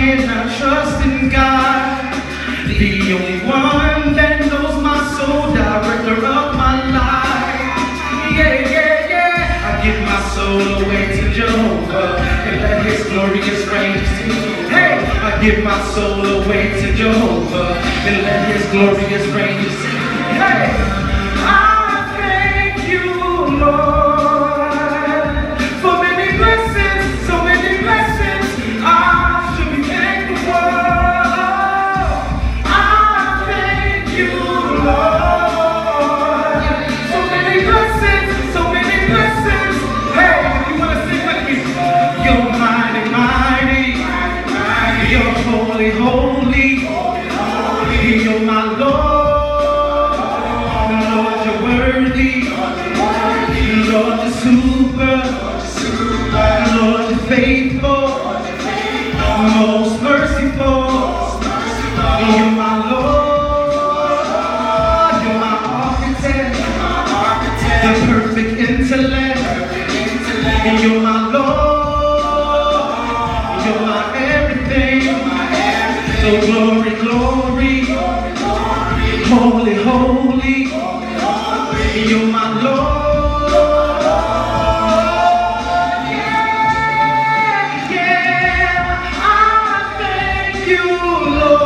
and I trust in God, the only one that knows my soul, director of my life. Yeah, yeah, yeah. I give my soul away to Jehovah and let His glorious reign. Hey, I give my soul away to Jehovah and let His glorious reign. Hey, super. Lord, faithful. Most merciful. You're my Lord. You're my architect. The perfect intellect. And you're my Lord. You're my everything. So glory, glory. Holy, holy. you, Lord.